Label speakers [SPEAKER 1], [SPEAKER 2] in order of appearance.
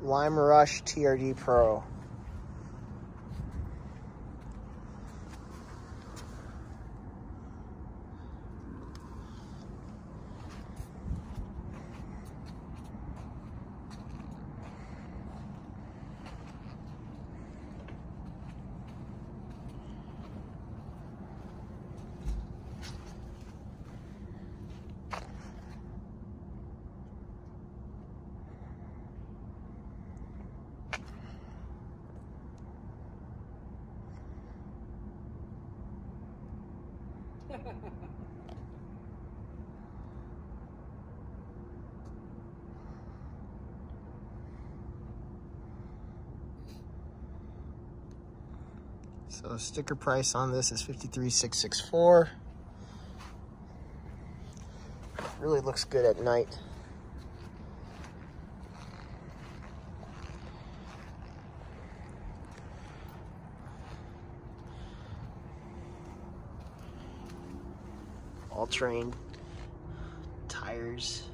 [SPEAKER 1] Lime Rush TRD Pro. So sticker price on this is 53664. Really looks good at night. All terrain tires.